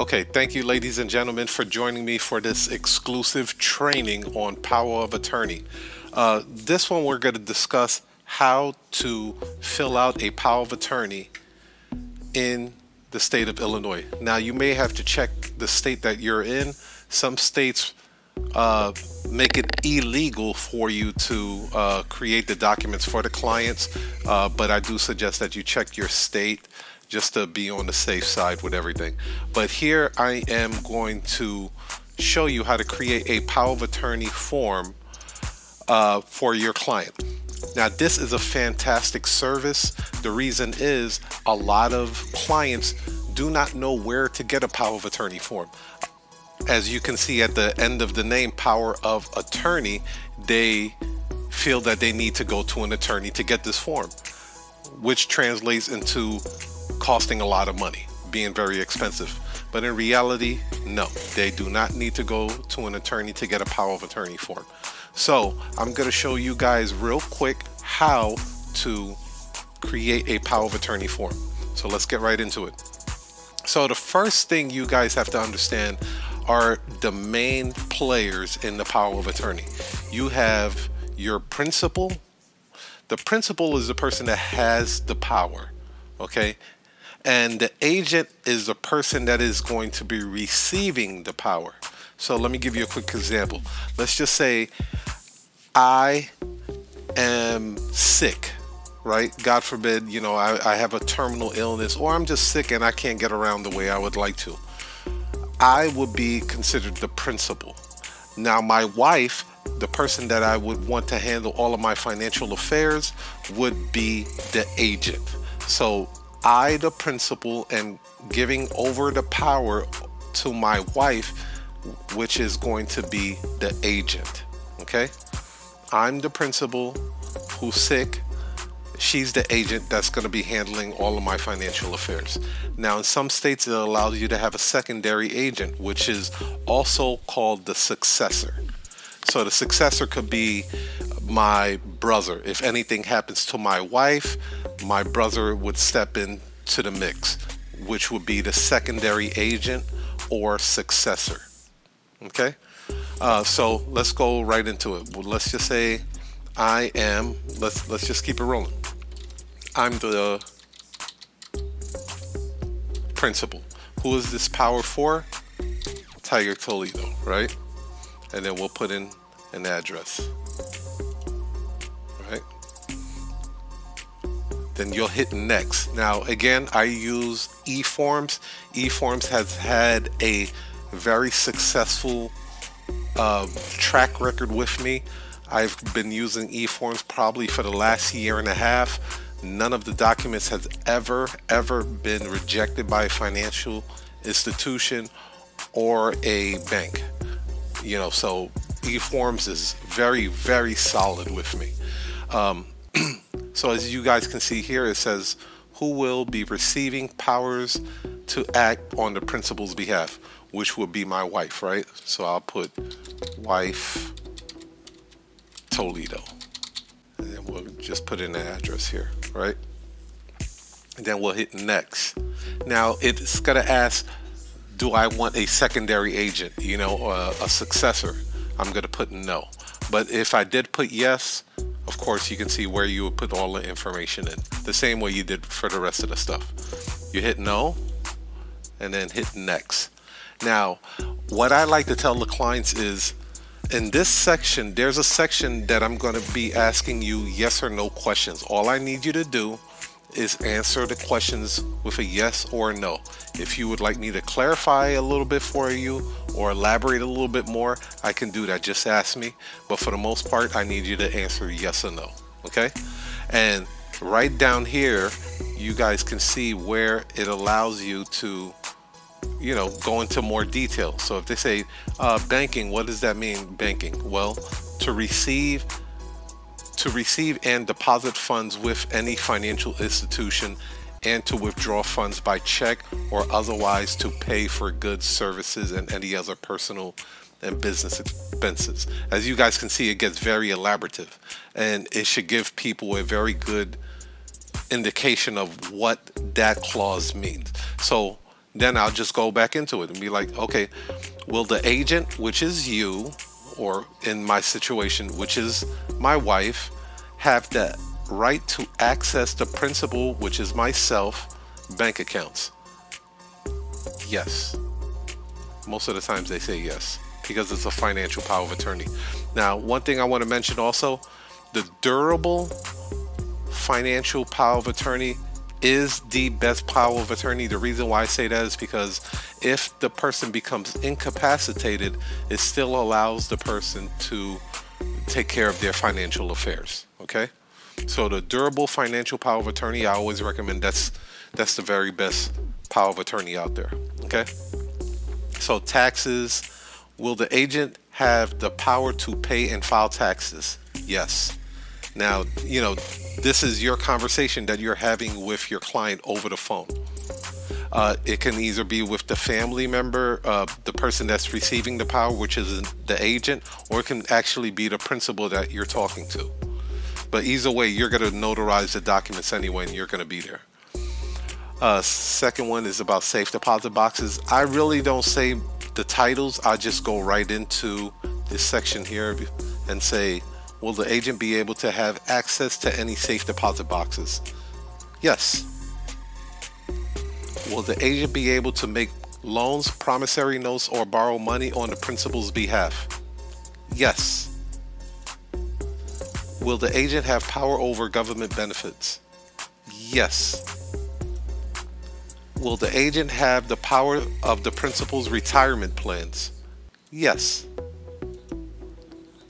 Okay, thank you, ladies and gentlemen, for joining me for this exclusive training on power of attorney. Uh, this one, we're going to discuss how to fill out a power of attorney in the state of Illinois. Now, you may have to check the state that you're in. Some states uh, make it illegal for you to uh, create the documents for the clients, uh, but I do suggest that you check your state just to be on the safe side with everything. But here I am going to show you how to create a power of attorney form uh, for your client. Now, this is a fantastic service. The reason is a lot of clients do not know where to get a power of attorney form. As you can see at the end of the name, power of attorney, they feel that they need to go to an attorney to get this form, which translates into costing a lot of money, being very expensive. But in reality, no, they do not need to go to an attorney to get a power of attorney form. So I'm going to show you guys real quick how to create a power of attorney form. So let's get right into it. So the first thing you guys have to understand are the main players in the power of attorney. You have your principal. The principal is the person that has the power, okay? And the agent is the person that is going to be receiving the power. So let me give you a quick example. Let's just say I am sick, right? God forbid, you know, I, I, have a terminal illness or I'm just sick and I can't get around the way I would like to. I would be considered the principal. Now, my wife, the person that I would want to handle all of my financial affairs, would be the agent. So I, the principal, am giving over the power to my wife, which is going to be the agent. Okay? I'm the principal who's sick. She's the agent that's going to be handling all of my financial affairs. Now, in some states, it allows you to have a secondary agent, which is also called the successor. So, the successor could be my brother. If anything happens to my wife, my brother would step in to the mix, which would be the secondary agent or successor. Okay, uh, so let's go right into it. Well, let's just say I am. Let's let's just keep it rolling. I'm the principal. Who is this power for? Tiger Toledo, right? And then we'll put in an address. Then you'll hit next. Now, again, I use eForms. eForms has had a very successful uh, track record with me. I've been using eForms probably for the last year and a half. None of the documents has ever, ever been rejected by a financial institution or a bank. You know, so eForms is very, very solid with me. Um, So as you guys can see here, it says who will be receiving powers to act on the principal's behalf, which would be my wife, right? So I'll put wife Toledo. And then we'll just put in the address here, right? And then we'll hit next. Now it's gonna ask, do I want a secondary agent, you know, a successor? I'm gonna put no. But if I did put yes, of course you can see where you would put all the information in. The same way you did for the rest of the stuff. You hit no and then hit next. Now what I like to tell the clients is in this section there's a section that I'm going to be asking you yes or no questions. All I need you to do is answer the questions with a yes or a no. If you would like me to clarify a little bit for you or elaborate a little bit more, I can do that. Just ask me. But for the most part, I need you to answer yes or no. Okay? And right down here, you guys can see where it allows you to you know go into more detail so if they say uh, banking what does that mean banking well to receive to receive and deposit funds with any financial institution and to withdraw funds by check or otherwise to pay for goods, services, and any other personal and business expenses. As you guys can see, it gets very elaborative and it should give people a very good indication of what that clause means. So then I'll just go back into it and be like, okay, will the agent, which is you, or in my situation, which is my wife, have the right to access the principal, which is myself, bank accounts? Yes. Most of the times they say yes because it's a financial power of attorney. Now, one thing I want to mention also the durable financial power of attorney is the best power of attorney. The reason why I say that is because if the person becomes incapacitated, it still allows the person to take care of their financial affairs. Okay? So the durable financial power of attorney, I always recommend that's that's the very best power of attorney out there. Okay? So taxes, will the agent have the power to pay and file taxes? Yes. Now, you know, this is your conversation that you're having with your client over the phone. Uh, it can either be with the family member, uh, the person that's receiving the power, which is the agent, or it can actually be the principal that you're talking to. But either way, you're going to notarize the documents anyway, and you're going to be there. Uh, second one is about safe deposit boxes. I really don't say the titles. I just go right into this section here and say, will the agent be able to have access to any safe deposit boxes? Yes. Will the agent be able to make loans, promissory notes, or borrow money on the principal's behalf? Yes. Will the agent have power over government benefits? Yes. Will the agent have the power of the principal's retirement plans? Yes.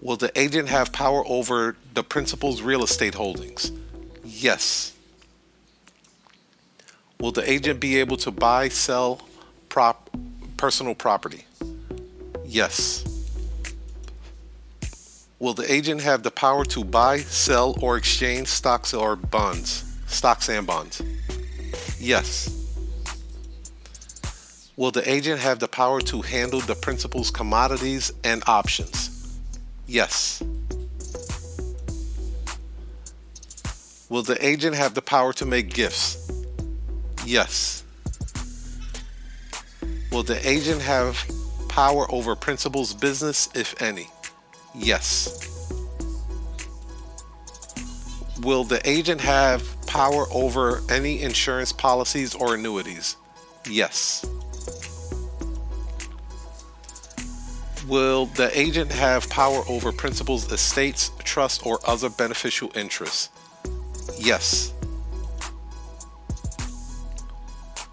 Will the agent have power over the principal's real estate holdings? Yes. Will the agent be able to buy, sell prop personal property? Yes. Will the agent have the power to buy, sell, or exchange stocks or bonds? Stocks and bonds? Yes. Will the agent have the power to handle the principal's commodities and options? Yes. Will the agent have the power to make gifts? Yes. Will the agent have power over principal's business, if any? Yes. Will the agent have power over any insurance policies or annuities? Yes. Will the agent have power over principal's estates, trust, or other beneficial interests? Yes.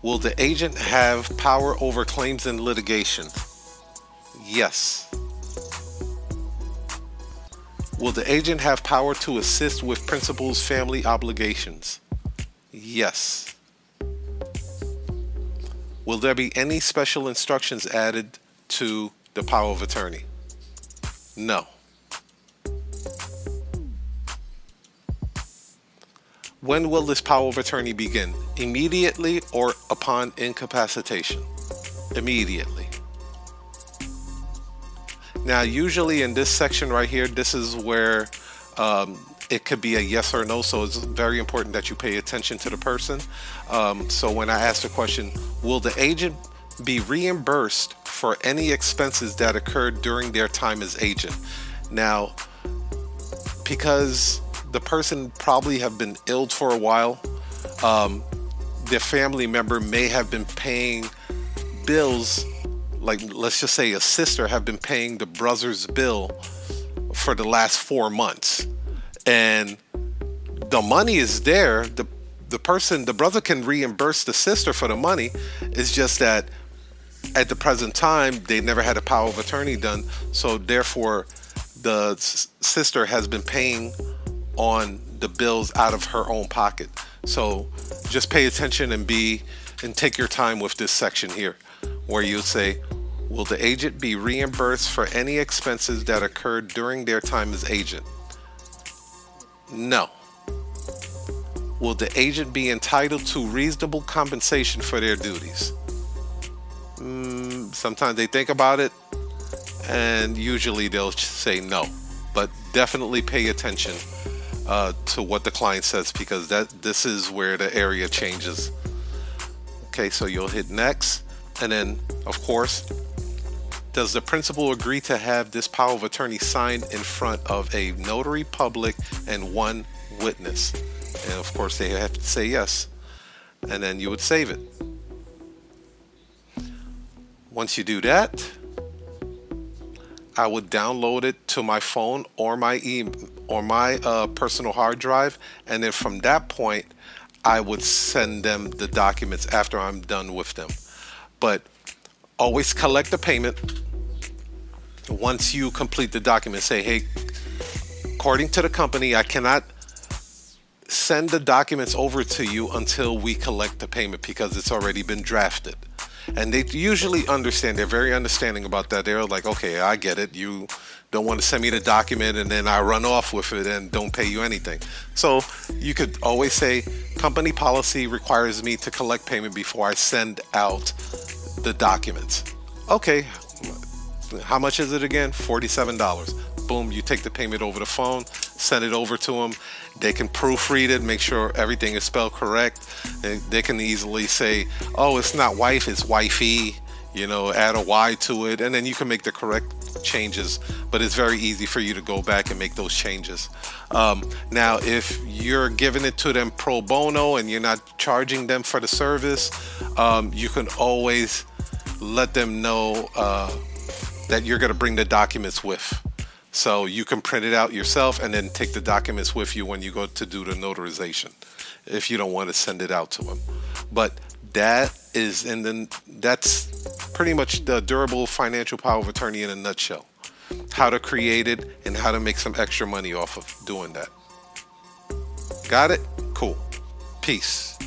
Will the agent have power over claims and litigation? Yes. Will the agent have power to assist with principal's family obligations? Yes. Will there be any special instructions added to the power of attorney? No. When will this power of attorney begin? Immediately or upon incapacitation? Immediately. Now, usually in this section right here, this is where um, it could be a yes or no. So it's very important that you pay attention to the person. Um, so when I ask the question, will the agent be reimbursed for any expenses that occurred during their time as agent. Now, because the person probably have been ill for a while, um, their family member may have been paying bills, like let's just say a sister have been paying the brother's bill for the last four months. And the money is there. The the person, the brother can reimburse the sister for the money. It's just that at the present time, they never had a power of attorney done, so therefore, the sister has been paying on the bills out of her own pocket. So just pay attention and be and take your time with this section here, where you say, Will the agent be reimbursed for any expenses that occurred during their time as agent? No. Will the agent be entitled to reasonable compensation for their duties? Mm, sometimes they think about it, and usually they'll say no. But definitely pay attention uh, to what the client says because that this is where the area changes. Okay, so you'll hit next. And then, of course, does the principal agree to have this power of attorney signed in front of a notary public and one witness? And of course, they have to say yes. And then you would save it. Once you do that, I would download it to my phone or my e or my uh, personal hard drive, and then from that point, I would send them the documents after I'm done with them. But always collect the payment. Once you complete the document, say, hey, according to the company, I cannot send the documents over to you until we collect the payment because it's already been drafted. And they usually understand they're very understanding about that. They're like okay i get it. You don't want to send me the document and then i run off with it and don't pay you anything. So you could always say company policy requires me to collect payment before i send out the documents. Okay how much is it again? $47 boom you take the payment over the phone send it over to them they can proofread it, make sure everything is spelled correct. They, they can easily say, oh, it's not wife, it's wifey, you know, add a Y to it, and then you can make the correct changes. But it's very easy for you to go back and make those changes. Um, now, if you're giving it to them pro bono and you're not charging them for the service, um, you can always let them know uh, that you're going to bring the documents with. So you can print it out yourself and then take the documents with you when you go to do the notarization if you don't want to send it out to them. But that is in the that's pretty much the durable financial power of attorney in a nutshell. How to create it and how to make some extra money off of doing that. Got it? Cool. Peace.